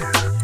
Yeah.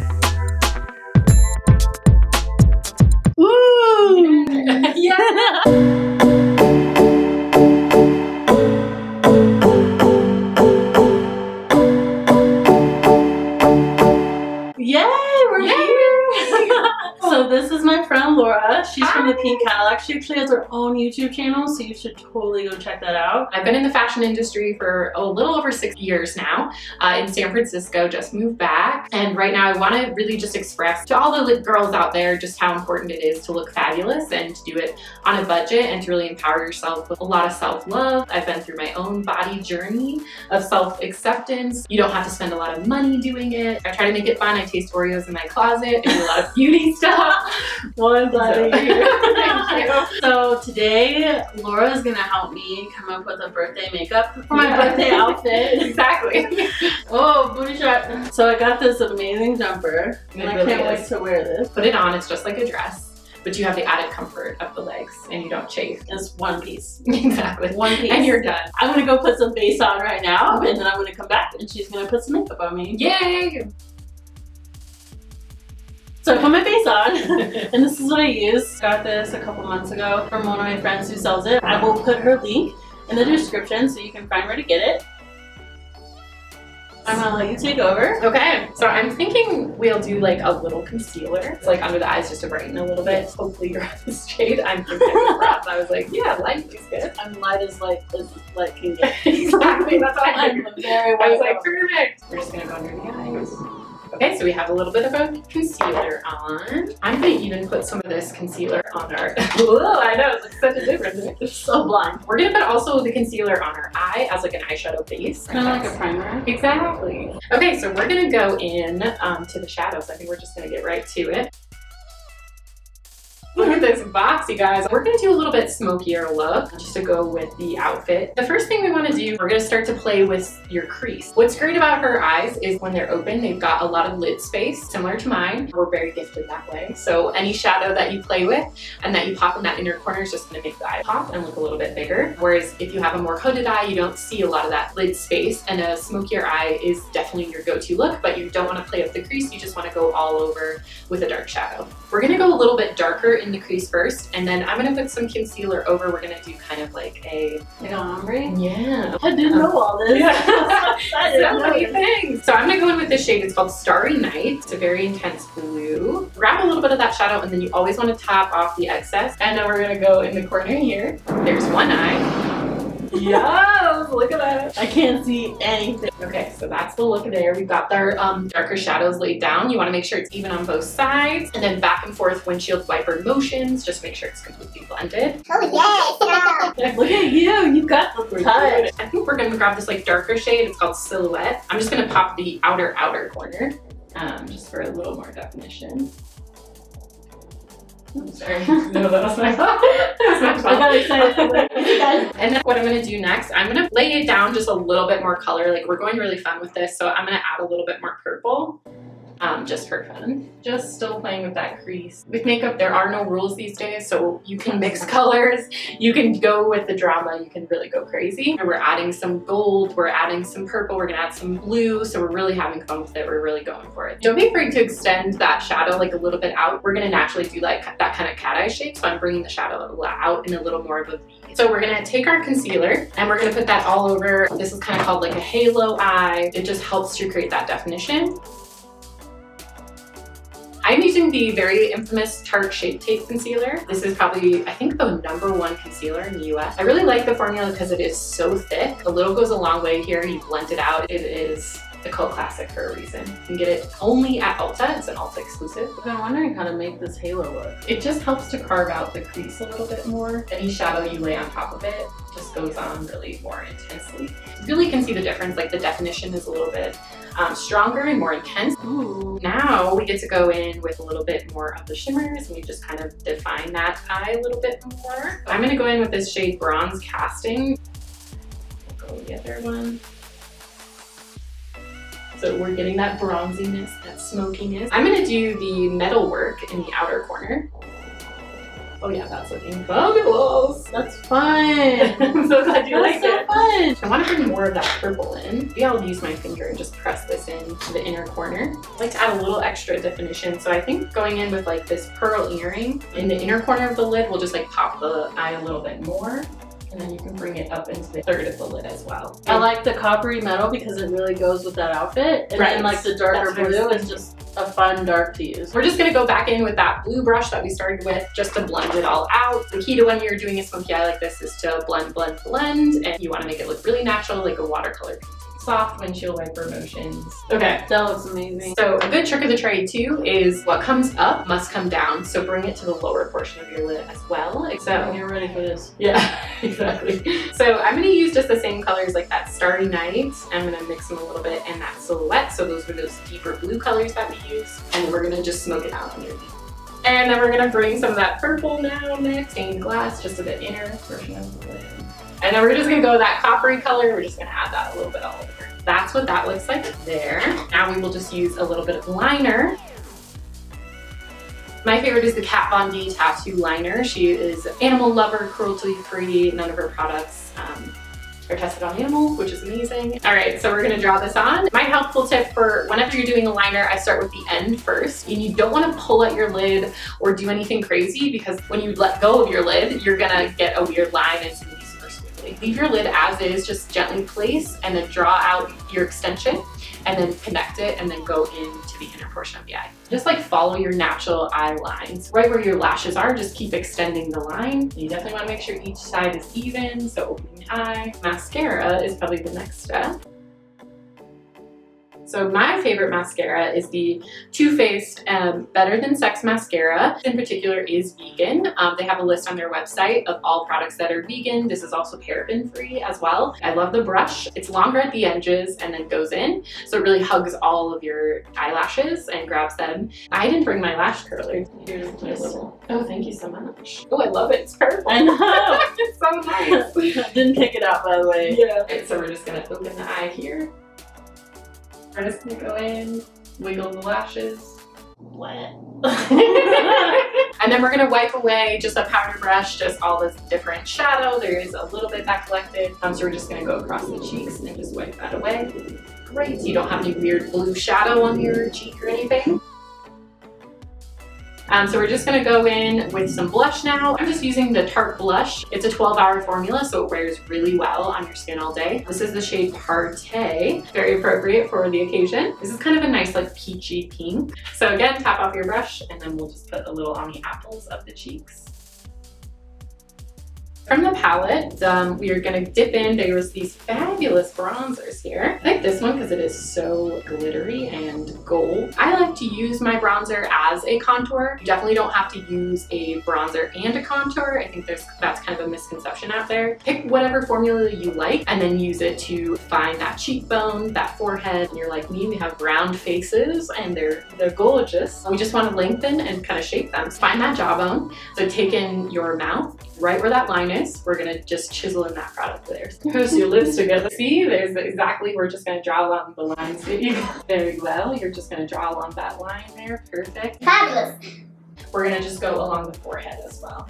She actually has her own YouTube channel, so you should totally go check that out. I've been in the fashion industry for a little over six years now uh, in San Francisco, just moved back. And right now I want to really just express to all the girls out there just how important it is to look fabulous and to do it on a budget and to really empower yourself with a lot of self-love. I've been through my own body journey of self-acceptance. You don't have to spend a lot of money doing it. I try to make it fun. I taste Oreos in my closet. I do a lot of beauty stuff. Well, I'm glad So- that you're. Thank you. So today, Laura is gonna help me come up with a birthday makeup for my Yeah. birthday outfit. exactly. Oh, booty shot. So I got this amazing jumper, and It I can't is. wait to wear this. Put it on, it's just like a dress, but you have the added comfort of the legs and you don't chafe. It's one piece. exactly. One piece. And you're done. I'm gonna go put some base on right now, and then I'm gonna come back and she's gonna put some makeup on me. Yay! So I put my base on, and this is what I use. Got this a couple months ago from one of my friends who sells it. I will put her link in the description so you can find where to get it. I'm gonna let you take over. Okay, so I'm thinking we'll do like a little concealer. It's like under the eyes just to brighten a little bit. Hopefully you're on this shade. I'm thinking. I was like, yeah, light is good. I'm light as light as light can get. exactly, that's what I I'm figured. very I was like, perfect. We're just gonna go under the eyes. Okay, so we have a little bit of a concealer on. I'm gonna even put some of this concealer on our. Whoa, I know, it's like such a difference. It's so blind. We're gonna put also the concealer on our eye as like an eyeshadow base. Kind of like a primer. Exactly. Okay, so we're gonna go in um, to the shadows. I think we're just gonna get right to it. Look at this box, you guys. We're gonna do a little bit smokier look just to go with the outfit. The first thing we wanna do, we're gonna start to play with your crease. What's great about her eyes is when they're open, they've got a lot of lid space, similar to mine. We're very gifted that way. So any shadow that you play with and that you pop in that inner corner is just gonna make the eye pop and look a little bit bigger. Whereas if you have a more hooded eye, you don't see a lot of that lid space and a smokier eye is definitely your go-to look, but you don't wanna play with the crease, you just wanna go all over with a dark shadow. We're gonna go a little bit darker in the crease first, and then I'm gonna put some concealer over. We're gonna do kind of like a, Like an ombre. yeah. I didn't know all this. Yeah. I'm so. So many things. So I'm gonna go in with this shade. It's called Starry Night. It's a very intense blue. Grab a little bit of that shadow and then you always want to top off the excess. And now we're gonna go in the corner here. There's one eye. Look at that. I can't see anything. Okay, so that's the look there. We've got our um, darker shadows laid down. You wanna make sure it's even on both sides. And then back and forth windshield wiper motions. Just make sure it's completely blended. Oh yes! Look at you. You got the touch. good. I think we're gonna grab this like darker shade. It's called Silhouette. I'm just gonna pop the outer outer corner, um, just for a little more definition. I'm sorry. No, that was my fault. That was my I got excited. I'm like, "You guys And then what I'm gonna do next, I'm gonna lay it down just a little bit more color. Like we're going really fun with this, so I'm gonna add a little bit more purple. Um, just for fun. Just still playing with that crease. With makeup, there are no rules these days, so you can mix colors, you can go with the drama, you can really go crazy. And we're adding some gold, we're adding some purple, we're gonna add some blue, so we're really having fun with it, we're really going for it. Don't be afraid to extend that shadow like a little bit out. We're gonna naturally do like that kind of cat eye shape, so I'm bringing the shadow out in a little more of a V. So we're gonna take our concealer and we're gonna put that all over. This is kind of called like a halo eye. It just helps to create that definition. I'm using the very infamous Tarte Shape Tape Concealer. This is probably, I think, the number one concealer in the US. I really like the formula because it is so thick. A little goes a long way here. You blend it out. It is a cult classic for a reason. You can get it only at Ulta. It's an Ulta exclusive. I've been wondering how to make this halo look. It just helps to carve out the crease a little bit more. Any shadow you lay on top of it just goes on really more intensely. You really can see the difference, like the definition is a little bit um, stronger and more intense. Ooh. Now we get to go in with a little bit more of the shimmers and we just kind of define that eye a little bit more. I'm gonna go in with this shade Bronze Casting. We'll go the other one. So we're getting that bronziness, that smokiness. I'm gonna do the metal work in the outer corner. Oh yeah, that's looking fabulous. That's fun. I'm so glad you like so it. fun. I want to bring more of that purple in. Maybe I'll use my finger and just press this in to the inner corner. I like to add a little extra definition. So I think going in with like this pearl earring in the inner corner of the lid will just like pop the eye a little bit more. And then you can bring it up into the third of the lid as well. I like the coppery metal because it really goes with that outfit. And Right. then like the darker That's what I was blue is just a fun dark to use. We're just gonna go back in with that blue brush that we started with just to blend it all out. The key to when you're doing a smoky eye like this is to blend, blend, blend, and you wanna make it look really natural like a watercolor. Soft windshield wiper motions. Okay. That looks amazing. So a good trick of the trade too is what comes up must come down. So bring it to the lower portion of your lid as well. So So you're ready for this. yeah, exactly. So I'm gonna use just the same colors like that Starry Night. I'm gonna mix them a little bit in that silhouette. So those were those deeper blue colors that we used. And we're gonna just smoke it out underneath. And then we're gonna bring some of that purple now next, stained glass, just to the inner portion of the lid. And then we're just gonna go with that coppery color. We're just gonna add that a little bit all over. That's what that looks like there. Now we will just use a little bit of liner. My favorite is the Kat Von D Tattoo Liner. She is animal lover, cruelty free. None of her products um, are tested on animals, which is amazing. All right, so we're gonna draw this on. My helpful tip for whenever you're doing a liner, I start with the end first. And you don't wanna pull at your lid or do anything crazy because when you let go of your lid, you're gonna get a weird line and Leave your lid as is, just gently place and then draw out your extension and then connect it and then go into the inner portion of the eye. Just like follow your natural eye lines. Right where your lashes are, just keep extending the line. You definitely wanna make sure each side is even, so opening the eye. Mascara is probably the next step. So my favorite mascara is the Too Faced um, Better Than Sex mascara. In particular is vegan. Um, they have a list on their website of all products that are vegan. This is also paraben free as well. I love the brush. It's longer at the edges and then goes in. So it really hugs all of your eyelashes and grabs them. I didn't bring my lash curler. Here's my little. Oh, thank you so much. Oh, I love it. It's purple. I know. it's so nice. Didn't pick it out by the way. Yeah. So we're just gonna open the eye here. We're just gonna go in, wiggle the lashes. What? And then we're gonna wipe away just a powder brush, just all this different shadow. There is a little bit that collected. Um, so we're just gonna go across the cheeks and just wipe that away. Great, so you don't have any weird blue shadow on your cheek or anything. Um, so we're just gonna go in with some blush now. I'm just using the Tarte blush. It's a 12 hour formula, so it wears really well on your skin all day. This is the shade Partay, very appropriate for the occasion. This is kind of a nice like peachy pink. So again, tap off your brush and then we'll just put a little on the apples of the cheeks. From the palette, um, we are gonna dip in. There was these fabulous bronzers here. I like this one because it is so glittery and gold. I like to use my bronzer as a contour. You definitely don't have to use a bronzer and a contour. I think there's that's kind of a misconception out there. Pick whatever formula you like and then use it to find that cheekbone, that forehead. And you're like me, we have round faces and they're they're gorgeous. We just want to lengthen and kind of shape them. Find that jawbone. So take in your mouth, right where that line is. We're gonna just chisel in that product there. Pose your lips together. See, there's exactly, we're just gonna draw along the lines very well. You're just gonna draw along that line there, perfect. Fabulous. We're gonna just go along the forehead as well.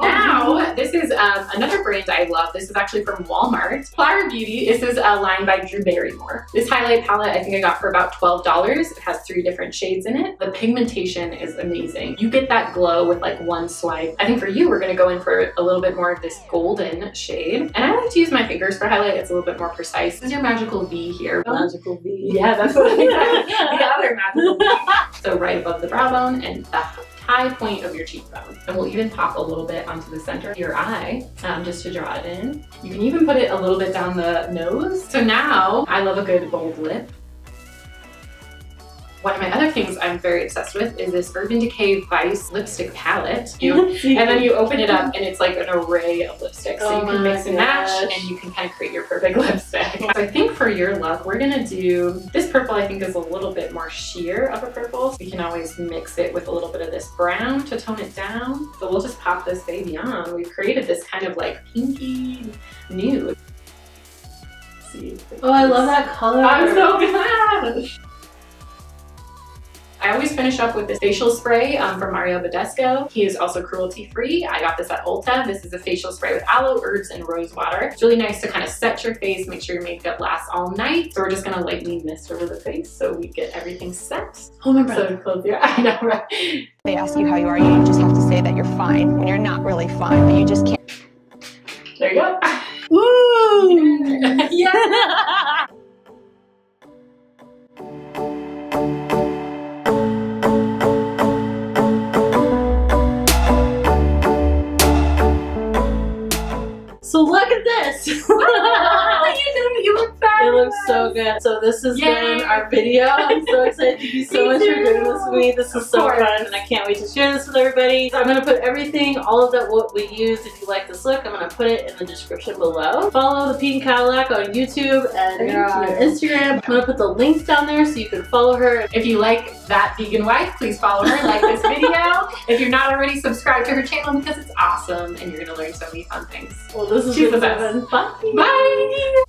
Now, this is um, another brand I love. This is actually from Walmart. Flower Beauty. This is a line by Drew Barrymore. This highlight palette I think I got for about $12. It has three different shades in it. The pigmentation is amazing. You get that glow with like one swipe. I think for you, we're gonna go in for a little bit more of this golden shade. And I like to use my fingers for highlight. It's a little bit more precise. This is your magical V here. Magical V. Yeah, that's what I got. the other magical V. So right above the brow bone and the high point of your cheekbone. And we'll even pop a little bit onto the center of your eye um, just to draw it in. You can even put it a little bit down the nose. So now I love a good bold lip. One of my other things I'm very obsessed with is this Urban Decay Vice lipstick palette. You and then you open it up and it's like an array of lipsticks. So Oh you can mix and match and you can kind of create your perfect lipstick. So I think for your look, we're gonna do, this purple I think is a little bit more sheer of a purple. So We can always mix it with a little bit of this brown to tone it down. So we'll just pop this baby on. We've created this kind of like pinky nude. Oh, I love that color. I'm so glad. I always finish up with this facial spray um, from Mario Badescu. He is also cruelty free. I got this at Ulta. This is a facial spray with aloe, herbs, and rose water. It's really nice to kind of set your face, make sure your makeup lasts all night. So we're just gonna lightly mist over the face so we get everything set. Oh my god. So close your I know, right? They ask you how you are, you just have to say that you're fine when you're not really fine, but you just can't. There you go. good. So this has Yay. been our video. I'm so excited. Thank you so much for doing this with me. This is so fun and I can't wait to share this with everybody. So I'm going to put everything, all of that what we used. If you like this look, I'm going to put it in the description below. Follow the Pink Kadillak on YouTube and on. Instagram. I'm going to put the links down there so you can follow her. If you like that vegan wife, please follow her, and like this video. if you're not already, subscribed to her channel because it's awesome and you're gonna learn so many fun things. Well, this is She's the best. Bye. Bye!